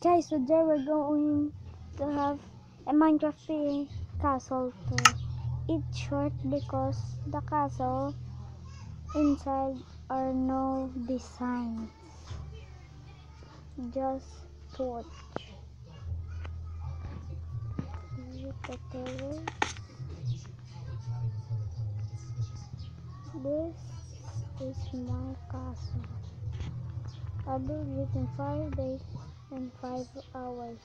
Guys, today we're going to have a Minecraft castle tour. It's short because the castle inside are no designs. Just to terrace. This is my castle. I built it in five days five hours.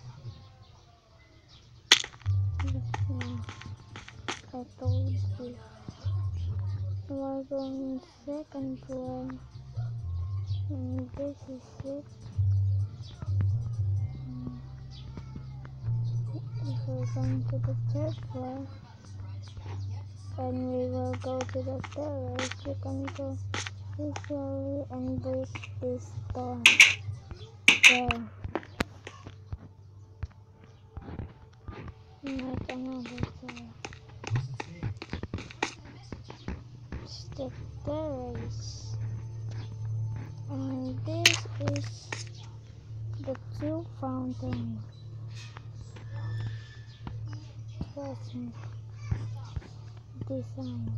I told you. We're going second floor. And this is it. If we're going to the third floor, and we will go to the terrace, you can go easily and break this stone. There. Make another door. It's the terrace. And this is the two fountains. Trust me. Design.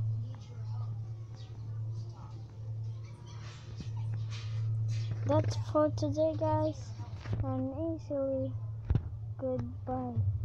That's for today, guys. And easily goodbye.